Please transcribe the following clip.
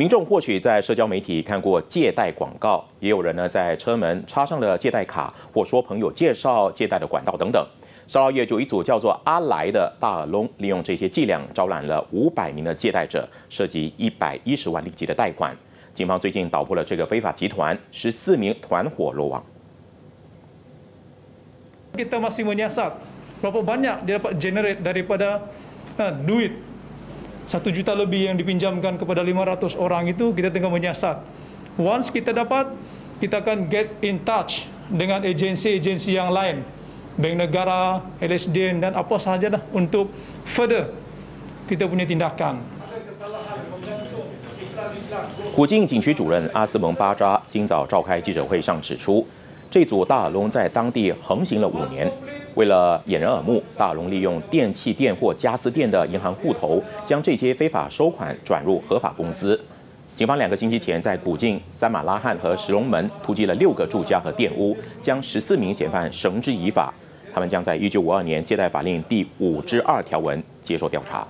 民众或许在社交媒体看过借贷广告，也有人呢在车门插上了借贷卡，或说朋友介绍借贷的管道等等。烧腊业就一组叫做阿来的大耳窿，利用这些伎俩招揽了五百名的借贷者，涉及一百一十万利息的贷款。警方最近捣破了这个非法集团，十四名团伙落网。Kita masih menyiasat berapa banyak dia dapat generate daripada duit satu juta lebih yang dipinjamkan kepada 500 orang itu kita tengah menyiasat. Once kita dapat, kita akan get in touch dengan agensi-agensi yang lain, bank negara, LSD dan apa sahaja dah untuk further kita punya tindakan. 古晋警区主任阿斯蒙巴扎今早召开记者会上指出， 这组大耳窿在当地横行了五年。为了掩人耳目，大龙利用电器店或家私店的银行户头，将这些非法收款转入合法公司。警方两个星期前在古晋、三马拉汉和石龙门突击了六个住家和店屋，将十四名嫌犯绳之以法。他们将在一九五二年借贷法令第五之二条文接受调查。